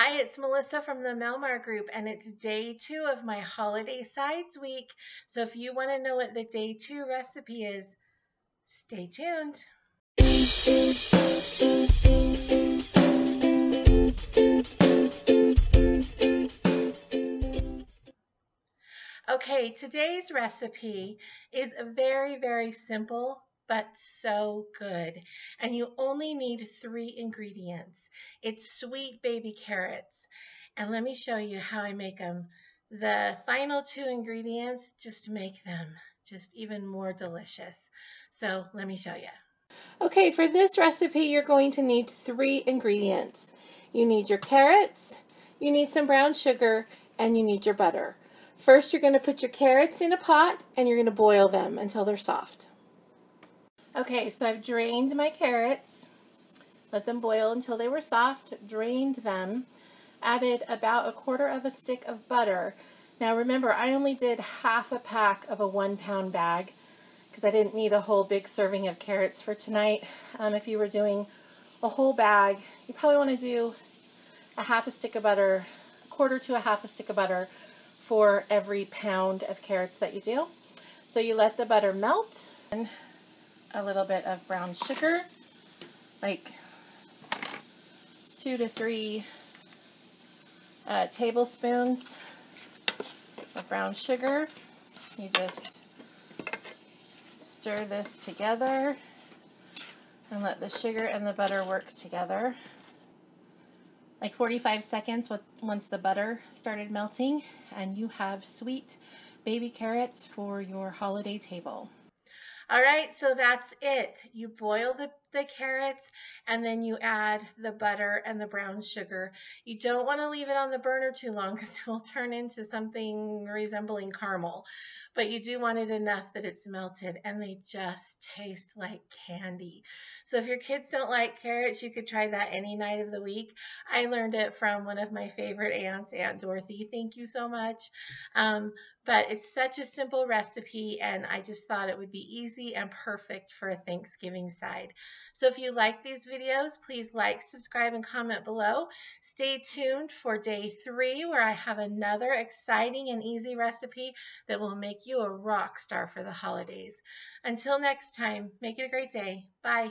Hi, it's Melissa from the Melmar Group, and it's day two of my holiday sides week. So if you want to know what the day two recipe is, stay tuned. Okay, today's recipe is a very, very simple but so good. And you only need three ingredients. It's sweet baby carrots. And let me show you how I make them. The final two ingredients just to make them just even more delicious. So let me show you. Okay, for this recipe, you're going to need three ingredients. You need your carrots, you need some brown sugar, and you need your butter. First, you're going to put your carrots in a pot and you're going to boil them until they're soft. Okay, so I've drained my carrots, let them boil until they were soft, drained them, added about a quarter of a stick of butter. Now remember, I only did half a pack of a one pound bag because I didn't need a whole big serving of carrots for tonight. Um, if you were doing a whole bag, you probably want to do a half a stick of butter, a quarter to a half a stick of butter for every pound of carrots that you do. So you let the butter melt and a little bit of brown sugar, like two to three uh, tablespoons of brown sugar. You just stir this together and let the sugar and the butter work together. Like 45 seconds with, once the butter started melting and you have sweet baby carrots for your holiday table. All right, so that's it. You boil the, the carrots and then you add the butter and the brown sugar. You don't want to leave it on the burner too long because it will turn into something resembling caramel. But you do want it enough that it's melted and they just taste like candy. So if your kids don't like carrots, you could try that any night of the week. I learned it from one of my favorite aunts, Aunt Dorothy. Thank you so much. Um, but it's such a simple recipe and I just thought it would be easy and perfect for a Thanksgiving side. So if you like these videos, please like, subscribe, and comment below. Stay tuned for day three where I have another exciting and easy recipe that will make you a rock star for the holidays. Until next time, make it a great day. Bye.